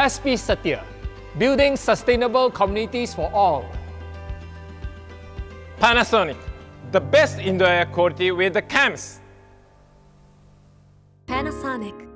SP Satya, building sustainable communities for all. Panasonic, the best indoor air quality with the CAMS. Panasonic